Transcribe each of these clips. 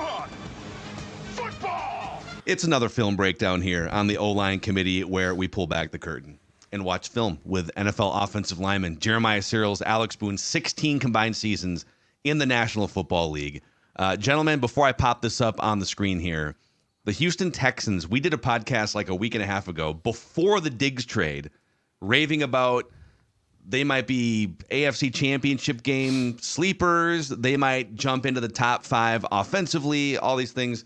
on! Football! It's another film breakdown here on the O line committee where we pull back the curtain and watch film with NFL offensive lineman Jeremiah Sirles, Alex Boone, 16 combined seasons in the National Football League. Uh, gentlemen, before I pop this up on the screen here, the Houston Texans, we did a podcast like a week and a half ago before the Diggs trade, raving about they might be AFC championship game sleepers. They might jump into the top five offensively, all these things.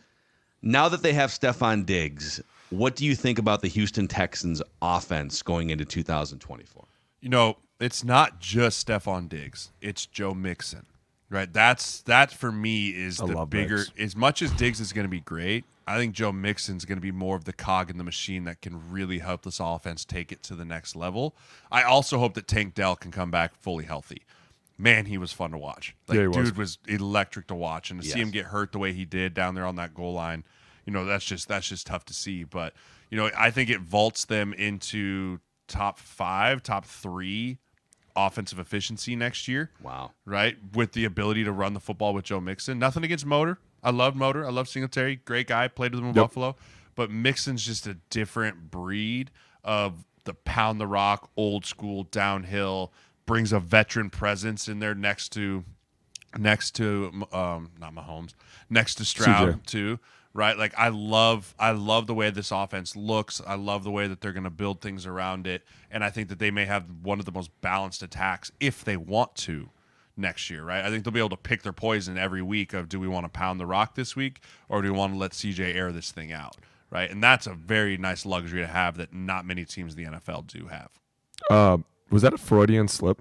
Now that they have Stefon Diggs, what do you think about the Houston Texans offense going into 2024? You know, it's not just Stefon Diggs, it's Joe Mixon. Right? That's that for me is I the bigger Mix. as much as Diggs is going to be great, I think Joe Mixon's going to be more of the cog in the machine that can really help this offense take it to the next level. I also hope that Tank Dell can come back fully healthy. Man, he was fun to watch. Like Yeah, was. dude was electric to watch and to see him get hurt the way he did down there on that goal line. You know, that's just that's just tough to see, but you know, I think it vaults them into top 5, top 3 offensive efficiency next year Wow. right? With the ability to run the football with Joe Mixon. Nothing against Motor. I love Motor. I love Singletary. Great guy. Played with him in Yep. Buffalo. But Mixon's just a different breed of the pound the rock, old school downhill. Brings a veteran presence in there next to, next to um not Mahomes, next to Stroud CJ. too. Right, like I love, I love the way this offense looks. I love the way that they're going to build things around it, and I think that they may have one of the most balanced attacks if they want to next year, right? I think they'll be able to pick their poison every week of do we want to pound the rock this week or do we want to let CJ air this thing out, right? And that's a very nice luxury to have that not many teams in the NFL do have. Uh, was that a Freudian slip?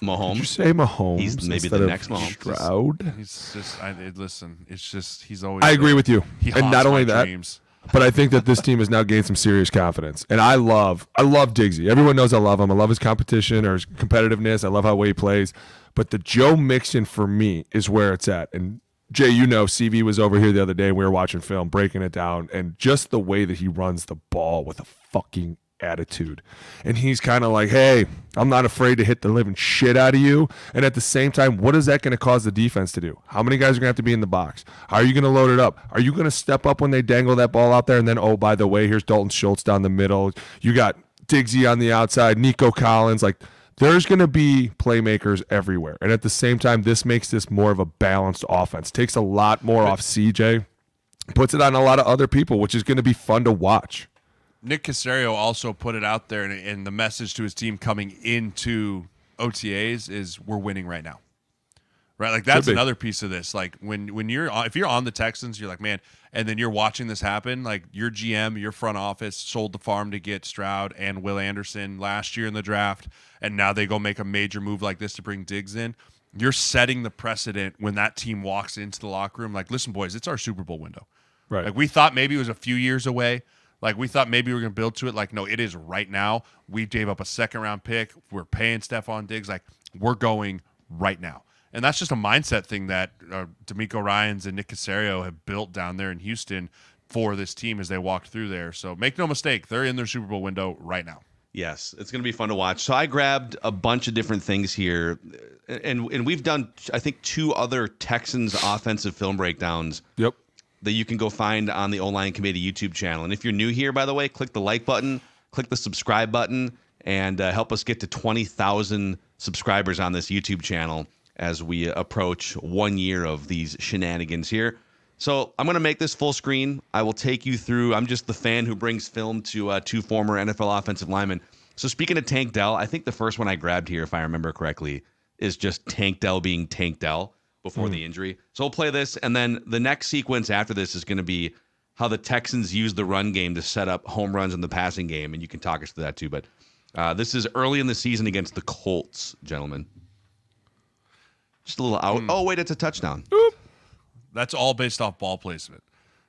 Did you say Mahomes? He's maybe the next Mahomes. Stroud. He's just, I, listen, it's just he's always. I agree with you. He and not only that, dreams. but I think that this team has now gained some serious confidence. And I love, I love Diggsy. Everyone knows I love him. I love his competition or his competitiveness. I love how well he plays. But the Joe Mixon for me is where it's at. And Jay, you know, CV was over here the other day. We were watching film, breaking it down, and just the way that he runs the ball with a fucking attitude. And he's kind of like, hey, I'm not afraid to hit the living shit out of you. And at the same time, what is that going to cause the defense to do? How many guys are going to have to be in the box? How are you going to load it up? Are you going to step up when they dangle that ball out there? And then, oh, by the way, here's Dalton Schultz down the middle. You got Diggsy on the outside, Nico Collins. Like, there's going to be playmakers everywhere. And at the same time, this makes this more of a balanced offense. Takes a lot more off CJ, puts it on a lot of other people, which is going to be fun to watch. Nick Caserio also put it out there, and, and the message to his team coming into OTAs is we're winning right now. Right, like that's another piece of this. Like when when you're on, if you're on the Texans, you're like, man, and then you're watching this happen. Like your GM, your front office sold the farm to get Stroud and Will Anderson last year in the draft, and now they go make a major move like this to bring Diggs in. You're setting the precedent when that team walks into the locker room. Like, listen, boys, it's our Super Bowl window. Right. Like we thought maybe it was a few years away. Like we thought maybe we were gonna build to it. Like no, it is right now. We gave up a second round pick. We're paying Stefon Diggs. Like we're going right now. And that's just a mindset thing that uh, DeMeco Ryans and Nick Caserio have built down there in Houston for this team as they walked through there. So make no mistake, they're in their Super Bowl window right now. Yes, it's going to be fun to watch. So I grabbed a bunch of different things here, and and we've done I think two other Texans offensive film breakdowns Yep. That you can go find on the OLine Committee YouTube channel. And if you're new here, by the way, click the like button, click the subscribe button, and uh, help us get to 20,000 subscribers on this YouTube channel as we approach one year of these shenanigans here. So I'm going to make this full screen. I will take you through. I'm just the fan who brings film to uh, two former NFL offensive linemen. So speaking of Tank Dell, I think the first one I grabbed here, if I remember correctly, is just Tank Dell being Tank Dell before the injury. So we'll play this, and then the next sequence after this is going to be how the Texans use the run game to set up home runs in the passing game, and you can talk us through that too. But uh, this is early in the season against the Colts, gentlemen. Just a little out. Oh wait, it's a touchdown. That's all based off ball placement,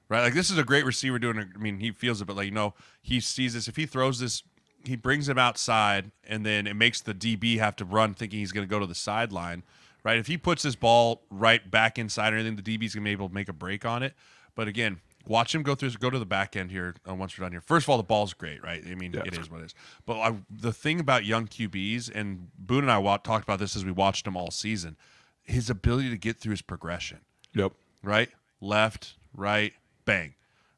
right? Like this is a great receiver doing. it. I mean, he feels it, but like you know, he sees this. If he throws this, he brings him outside, and then it makes the DB have to run, thinking he's going to go to the sideline, right? If he puts this ball right back inside or anything, the DB's to be able to make a break on it. But again, watch him go through. Go to the back end here. Uh, once we're done here, first of all, the ball's great, right? I mean, Yeah. it is what it is. But I, the thing about young QBs, and Boone and I wa- talked about this as we watched him all season, his ability to get through his progression Yep. right? left, right, bang.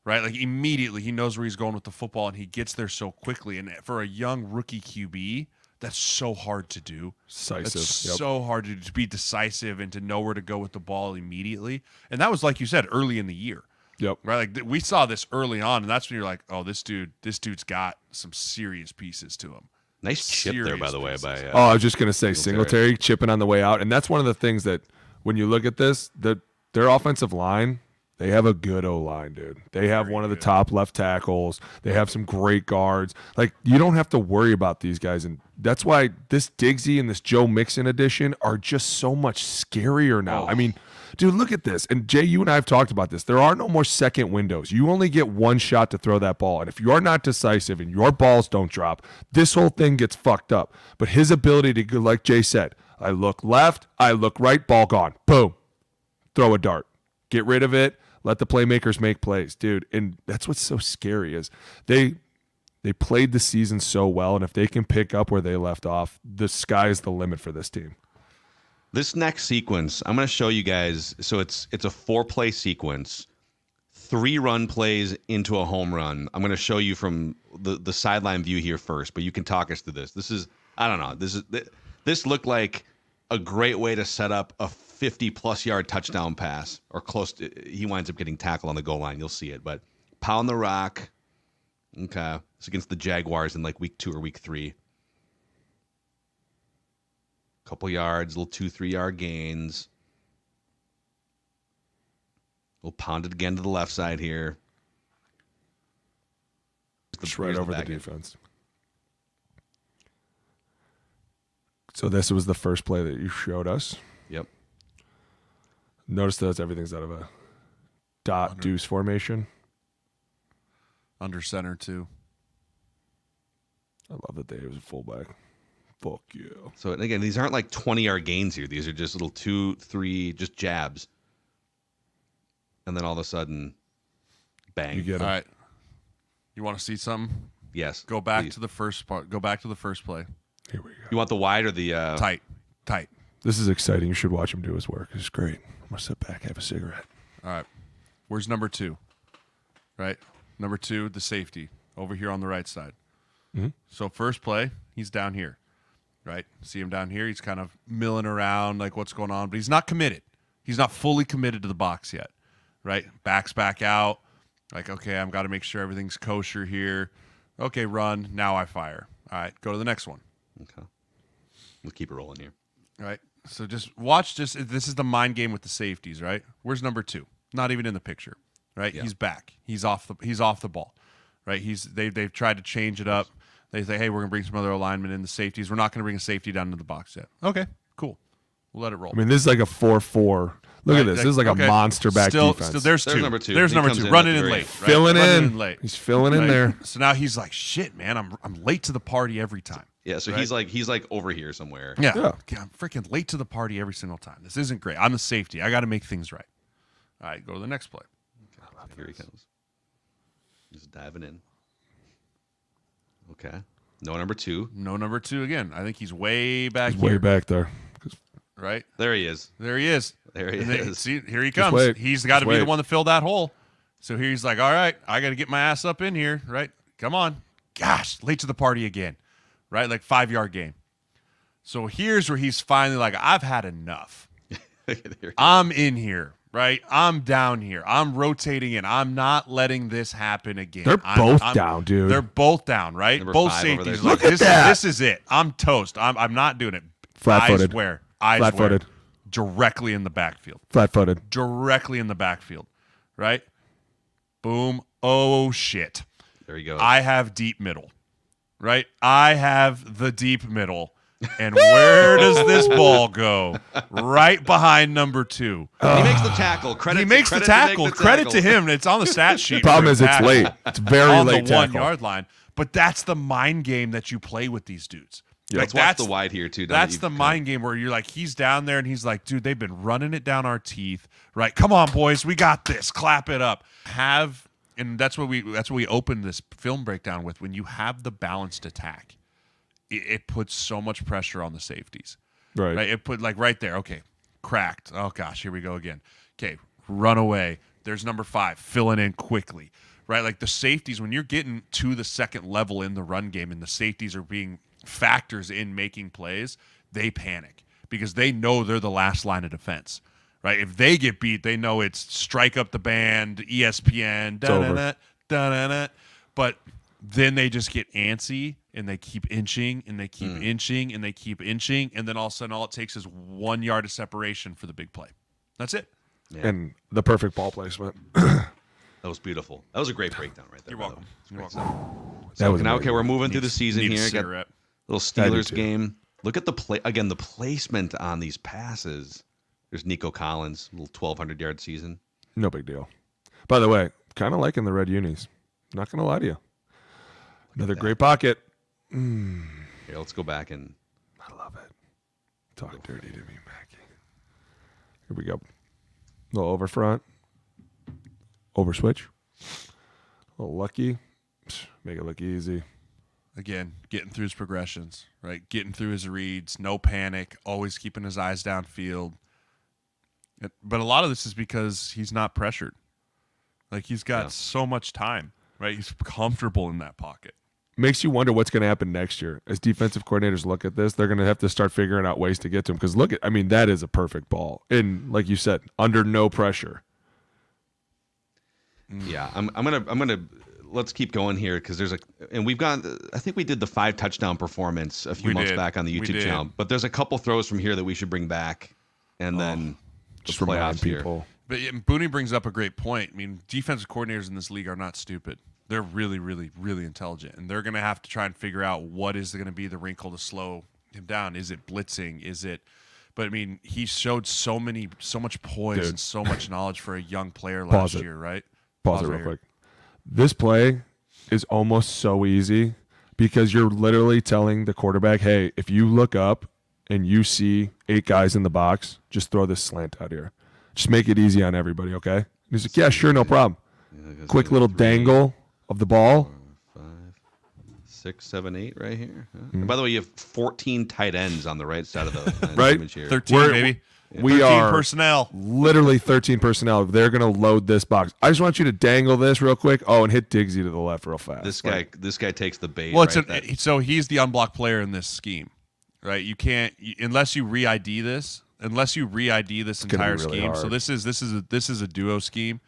Right? Like immediately he knows where he's going with the football and he gets there so quickly. And for a young rookie QB, that's so hard to do. Decisive, It's yep. so hard to, to be decisive and to know where to go with the ball immediately. And that was like you said early in the year. Yep. Right? Like th- we saw this early on, and that's when you're like, oh, this dude, this dude's got some serious pieces to him. Nice chip there, by Serious the way, pieces. by uh, Oh, I was just gonna say Singletary chipping on the way out, and that's one of the things that when you look at this, that their offensive line, they have a good O line, dude. They have one of the top left tackles. They have some great guards. Like you don't have to worry about these guys, and that's why this Diggsy and this Joe Mixon edition are just so much scarier now. I mean. Dude, look at this. And Jay, you and I have talked about this. There are no more second windows. You only get one shot to throw that ball. And if you are not decisive and your balls don't drop, this whole thing gets fucked up. But his ability to, go, like Jay said, I look left, I look right, ball gone. Boom. Throw a dart. Get rid of it. Let the playmakers make plays, dude. And that's what's so scary is they they played the season so well, and if they can pick up where they left off, the sky's the limit for this team. This next sequence, I'm going to show you guys. So it's it's a four play sequence, three run plays into a home run. I'm going to show you from the the sideline view here first, but you can talk us through this. This is I don't know. This is this looked like a great way to set up a 50 plus yard touchdown pass or close. To, he winds up getting tackled on the goal line. You'll see it, but pound the rock. Okay, it's against the Jaguars in like week two or week three couple yards, little two, three yard gains. We'll pound it again to the left side here. Just right over the defense. end. So this was the first play that you showed us. Yep. Notice that everything's out of a dot deuce formation. Under center too. I love that they was a fullback. Fuck yeah. So again, these aren't like 20 yard gains here. These are just little two, three, just jabs. And then all of a sudden, bang. You get it. right. You want to see something? yes. Go back please. to the first part. Go back to the first play. Here we go. You want the wide or the uh Tight, tight. This is exciting. You should watch him do his work. It's great. I'm gonna sit back, have a cigarette. All right. Where's number two? Right. Number two, the safety over here on the right side. So first play, he's down here. Right. See him down here. He's kind of milling around, like what's going on, but he's not committed. He's not fully committed to the box yet. Right. Backs back out. Like, okay, I've got to make sure everything's kosher here. Okay, run. Now I fire. All right, go to the next one. Okay. We'll keep it rolling here. Right. So just watch. Just this is the mind game with the safeties. Right. Where's number two? Not even in the picture. Right. He's back. He's off the. He's off the ball. Right. He's they they've tried to change it up. They say, hey, we're gonna bring some other alignment in the safeties. We're not gonna bring a safety down to the box yet. Okay. Cool. We'll let it roll. I mean, this is like a four-four. Look Right, at this. This is like okay. a monster back still, defense. Still, there's, There's two. number two. There's He number two. in Running at in late. right? filling Running in. late. He's filling in there. So now he's like, shit, man. I'm I'm late to the party every time. Yeah, so Right. he's like he's like over here somewhere. Yeah. Yeah. Okay, I'm freaking late to the party every single time. This isn't great. I'm the safety. I got to make things right. All right, go to the next play. Here he comes. Just diving in. Okay. No number two. No number two again. I think he's way back He's here. way back there. Right There he is. there, he is. There he And then- is. see, here he comes. He's got to Just be the one to fill that hole. So here he's like, all right, I got to get my ass up in here. Right, come on. Gosh, late to the party again. Right, like five yard game. So here's where he's finally like, I've had enough. I'm in here, right? I'm down here. I'm rotating in. I'm not letting this happen again. They're I'm- both I'm- down, dude. They're both down, right? Number both five over safeties. Look Like, at this, that. This is it. I'm toast. I'm, I'm not doing it. Flat-footed. Eyes where? Eyes Flat-footed. Directly in the backfield. Flat-footed. Directly in the backfield, right? Boom. Oh, shit. There you go. I have deep middle, right? I have the deep middle. And where does this ball go? Right behind number two. he makes the tackle. Credit He to- makes the credit to make tackle. Credit to him. It's on the stat sheet. Problem is, it's late. It's very on late the one yard line. But that's the mind game that you play with these dudes. Yeah, Like, let's watch that's the wide here too. That's the mind game where you're like, he's down there and he's like, dude, they've been running it down our teeth. Right? Come on, boys, we got this. Clap it up. Have and that's what we that's what we opened this film breakdown with. When you have the balanced attack, it, it puts so much pressure on the safeties. Right. Right? It put like right there. Okay, cracked. Oh gosh, here we go again. Okay, run away. There's number five, filling in quickly, right? Like the safeties, when you're getting to the second level in the run game and the safeties are being factors in making plays, they panic because they know they're the last line of defense, right? If they get beat, they know it's strike up the band, ESPN, da over. da da da da. But then they just get antsy and they keep inching and they keep Hmm. inching and they keep inching, and then all of a sudden, all it takes is one yard of separation for the big play. That's it. And the perfect ball placement. That was beautiful. That was a great breakdown right there. You're welcome. way. You're welcome. stuff. That was now, amazing. okay, we're moving through the season here. Got little Steelers game. Look at the play again. The placement on these passes. There's Nico Collins, little 1,200 yard season. No big deal. By the way, kind of liking the red unis. Not gonna lie to you. Another great pocket. Here, let's go back and I love it. Talk dirty to me, Mackey. Here we go. A little over front. Over switch. A little lucky. Make it look easy. Again, getting through his progressions, right? Getting through his reads, no panic, always keeping his eyes downfield. It- But a lot of this is because he's not pressured. Like he's got Yeah. so much time, right? He's comfortable in that pocket. Makes you wonder what's going to happen next year. As defensive coordinators look at this, they're going to have to start figuring out ways to get to him. Because look at, I mean, that is a perfect ball. And like you said, under no pressure. Mm. Yeah, I'm, I'm gonna I'm gonna let's keep going here because there's a and we've got I think we did the five touchdown performance a few We months did. back on the YouTube channel, but there's a couple throws from here that we should bring back, and oh. then the Just remind playoffs here. people. But yeah, Booney brings up a great point. I mean, defensive coordinators in this league are not stupid. They're really, really, really intelligent, and they're going to have to try and figure out what is going to be the wrinkle to slow him down. Is it blitzing? Is it? But I mean, he showed so many, so much poise Dude. and so much knowledge for a young player Pause last it. year, right? Pause it right real here. quick. This play is almost so easy because you're literally telling the quarterback, hey, if you look up and you see eight guys in the box, just throw this slant out here. Just make it easy on everybody, okay? And he's like, yeah, sure, no problem. Quick little dangle of the ball. Six, seven, eight, right here. Huh? And by the way, you have 14 tight ends on the right side of the uh, Mm-hmm. Right. image here. Thirteen, We're- maybe. We 13 are personnel. literally 13 personnel. They're going to load this box. I just want you to dangle this real quick. Oh, and hit Diggsy to the left real fast. This guy, Like, this guy takes the bait. Well, it's right? an, That- so he's the unblocked player in this scheme, right? You can't you, unless you re-ID this, unless you re-ID this gonna entire really scheme. So this is this is a, this is a duo scheme,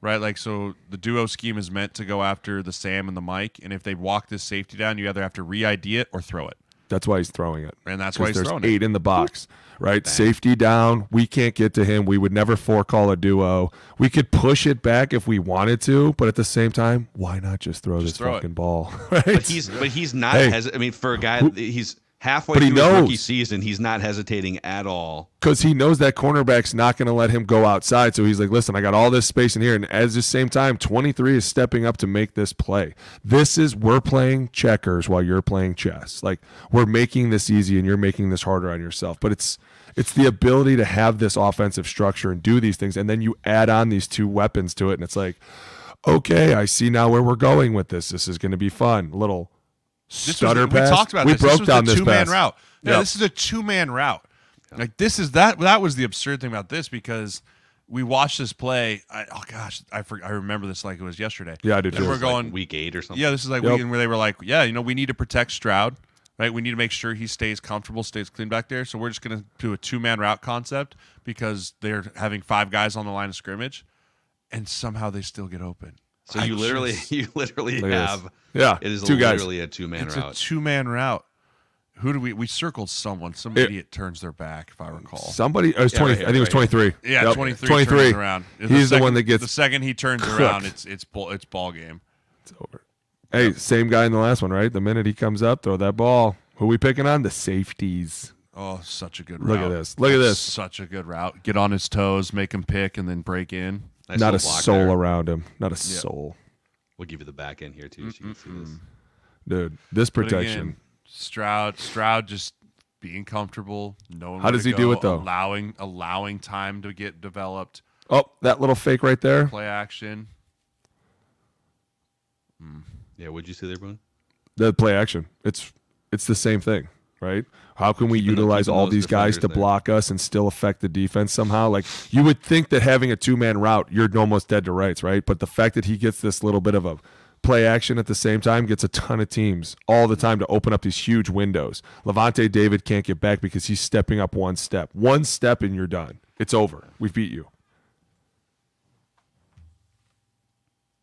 right? Like so, the duo scheme is meant to go after the Sam and the Mike, and if they walk this safety down, you either have to re-ID it or throw it. That's why he's throwing it. And that's why he's there's throwing it. eight in the box, right? Safety down. We can't get to him. We would never forecall a duo. We could push it back if we wanted to, but at the same time, why not just throw this throw it. fucking ball? Right? but he's, but he's not. Hey. hesi- I mean, for a guy, he's halfway But he through his rookie knows. season, he's not hesitating at all. because he knows that cornerback's not going to let him go outside. So he's like, listen, I got all this space in here. And at the same time, 23 is stepping up to make this play. This is, we're playing checkers while you're playing chess. Like, we're making this easy and you're making this harder on yourself. But it's, it's the ability to have this offensive structure and do these things. And then you add on these two weapons to it. And it's like, okay, I see now where we're going with this. This is going to be fun. little stutter was, pass. We talked about we this. broke this was down the this two-man pass. route. Yeah, Yep. this is a two-man route. Like this is that. That was the absurd thing about this because we watched this play. I, oh gosh, I for, I remember this like it was yesterday. Yeah, I did And too. we're It's like going week eight or something. Yeah, this is like Yep. weekend where they were like, yeah, you know, we need to protect Stroud, right? We need to make sure he stays comfortable, stays clean back there. So we're just going to do a two man route concept because they're having five guys on the line of scrimmage, and somehow they still get open. So I you literally, just- you literally Look this. have. Yeah, It is two guys. literally a two man it's route. a two man route. Who do we? We circled someone. Some It- idiot turns their back, if I recall. Somebody, it was Yeah, 20, right here, I think it was right 23. Yeah, Yep. 23, 23. turns around. He's the, second- one that gets the second he turns cooked. around. It's it's ball, it's ball game. It's over. Hey, same guy in the last one, right? The minute he comes up, throw that ball. Who we picking on? The safeties. Oh, such a good Look route. at this. Look at this. Such a good route. Get on his toes, make him pick, and then break in. Nice Not a soul there. around him. Not a soul. We'll give you the back end here too, so you can see this. Dude, this protection. again, Stroud, Stroud just being comfortable, knowing How does to he do it, though? Allowing allowing time to get developed. oh, that little fake right there. Play action. Hmm. Yeah, what'd you see there, Boone? The play action. It's it's the same thing. Right? How can we utilize all these guys to there. block us and still affect the defense somehow? Like you would think that having a two man route, you're almost dead to rights, right? But the fact that he gets this little bit of a play action at the same time gets a ton of teams all the time to open up these huge windows. Lavonte David can't get back because he's stepping up one step. One step and you're done. It's over. We've beat you.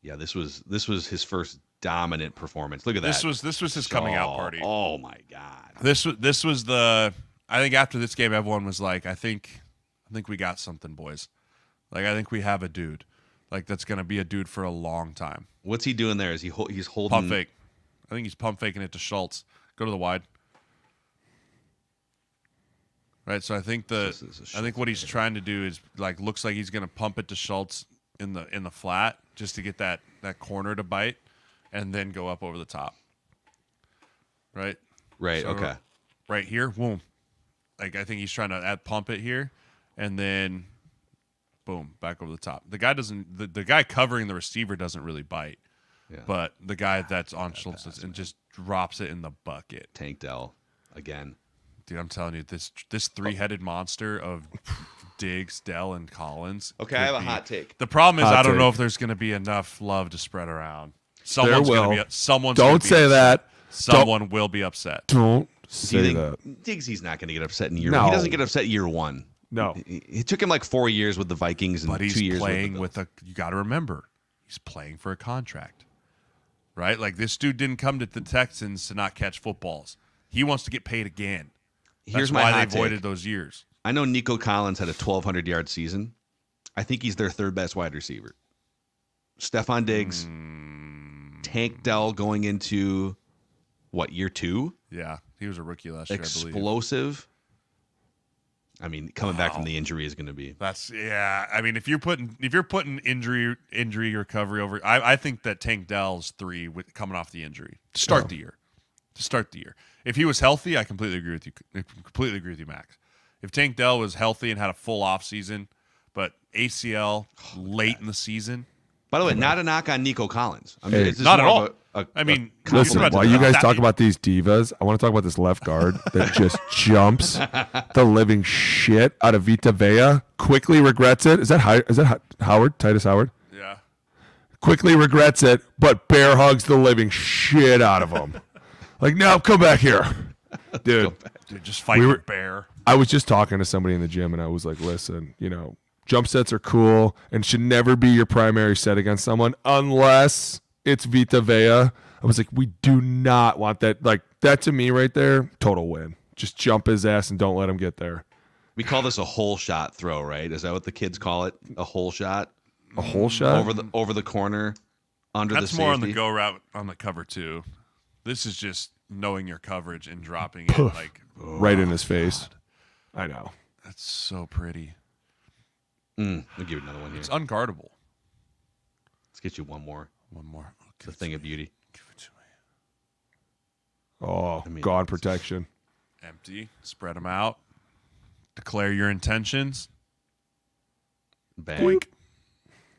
Yeah, this was this was his first dominant performance. Look at that. This was this was his coming out party. Oh my god. This was this was the I think after this game everyone was like I think I think we got something boys. Like I think we have a dude. Like that's going to be a dude for a long time. What's he doing there? Is he hol- he's holding Pump fake. I think he's pump faking it to Schultz. Go to the wide. Right, so I think the This is a I think what he's trying to do is like looks like he's going to pump it to Schultz in the in the flat just to get that that corner to bite and then go up over the top. Right? Right. So- okay. right here, boom. Like I think he's trying to add pump it here, and then boom, back over the top. The guy doesn't. The, the guy covering the receiver doesn't really bite, Yeah. but the guy that's on Schultz and just drops it in the bucket. Tank Dell again. Dude, I'm telling you, this this three headed monster of Diggs, Dell, and Collins. Okay, I have a be- hot take. The problem is Hot I don't know if there's going to be enough love to spread around. Someone's will. going to be. Someone's gonna Don't be say upset. that. Someone will be upset. Don't Do you say think that. Diggsy's not going to get upset in year? No. He doesn't get upset year one. No. It, it took him like four years with the Vikings and but he's two years playing with, the with, a you got to remember he's playing for a contract right like this dude didn't come to the texans to not catch footballs he wants to get paid again That's Here's why hot they avoided take. those years I know Nico Collins had a 1,200 yard season. I think he's their third best wide receiver. Stefon Diggs, Hmm. Tank Dell going into what year two? yeah he was a rookie last year Explosive. I mean, coming back from the injury is going to be. that's yeah i mean if you're putting if you're putting injury injury recovery over i, I think that tank dell's three with coming off the injury to start oh. the year to start the year if he was healthy i completely agree with you I completely agree with you max if tank dell was healthy and had a full off season but acl Oh, late in the season By the way, not a knock on Nico Collins. I mean, Hey. it's Not at all. of a- a- I mean, a Listen, Listen, while you guys that- talk about these divas, I want to talk about this left guard that just jumps the living shit out of Vita Vea. Quickly regrets it. Is that Hi- is that Howard Tytus Howard? yeah Quickly regrets it, but bear hugs the living shit out of him. like, no, come back here, dude. Dude, just fight We were- bear. I was just talking to somebody in the gym, and I was like, listen, you know, jump sets are cool and should never be your primary set against someone unless it's Vita Vea. I was like, we do not want that. Like, that to me right there, total win. Just jump his ass and don't let him get there. We call this a hole shot throw, right? Is that what the kids call it? A hole shot A whole shot? over the over the corner, under That's the That's more on the go route on the cover two. This is just knowing your coverage and dropping it. like right in oh, his face. I know. that's so pretty. Mm, I'll give you another one here. It's unguardable. Let's get you one more. One more. The thing to of beauty. Give it to me. Oh, I mean, God protection. Empty. Spread them out. Declare your intentions. Bang. Boink.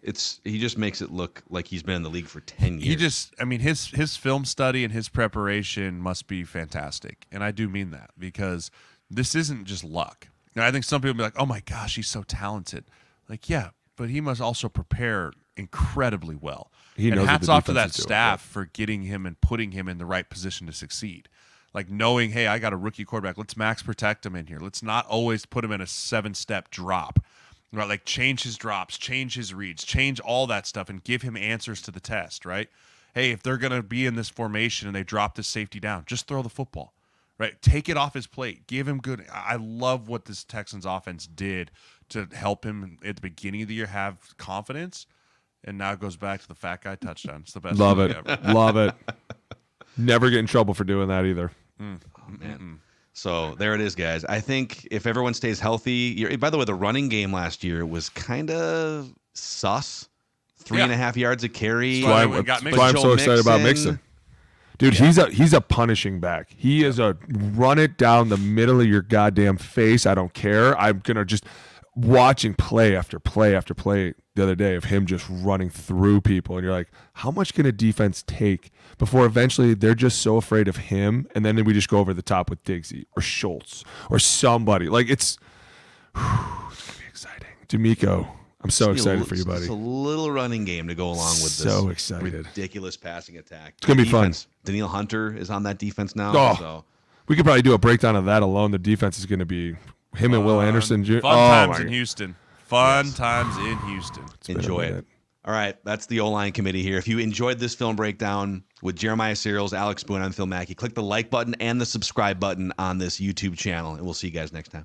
It's he just makes it look like he's been in the league for ten years. He just, I mean, his his film study and his preparation must be fantastic, and I do mean that because this isn't just luck. And I think some people be like, "Oh my gosh, he's so talented." Like, yeah, but he must also prepare incredibly well. He and knows hats off to that that is doing, staff for getting him and putting him in the right position to succeed. Like knowing, hey, I got a rookie quarterback. Let's max protect him in here. Let's not always put him in a seven step drop. Right? Like change his drops, change his reads, change all that stuff and give him answers to the test, right? Hey, if they're gonna be in this formation and they drop this safety down, just throw the football. Right? Take it off his plate. Give him good. I I love what this Texans offense did to help him at the beginning of the year have confidence. And now it goes back to the fat guy touchdown. It's the best. Love it. ever. Love it. Never get in trouble for doing that either. Mm. Oh, man. So there it is, guys. I think if everyone stays healthy, you're, by the way, the running game last year was kind of sus. Three Yeah. and a half yards a carry. That's why Why, got that's why I'm so excited about Mixon. Dude, he's a he's a punishing back. He is a run it down the middle of your goddamn face. I don't care. I'm gonna just watching play after play after play the other day of him just running through people and you're like how much can a defense take before eventually they're just so afraid of him and then we just go over the top with Diggsy or Schultz or somebody like it's, it's gonna be exciting DeMeco I'm so Just need a excited li- for you buddy Just a little running game to go along with this. So excited. ridiculous passing attack. It's gonna be fun. Danielle Hunter is on that defense now. Oh. So we could probably do a breakdown of that alone the defense is going to be him and Will Anderson Jr. Fun oh, times in Houston. Fun times in Houston. been enjoy it. All right, that's the O line committee here. If you enjoyed this film breakdown with Jeremiah Sirles, Alex Boone, I'm Phil Mackey. Click the like button and the subscribe button on this YouTube channel, and we'll see you guys next time.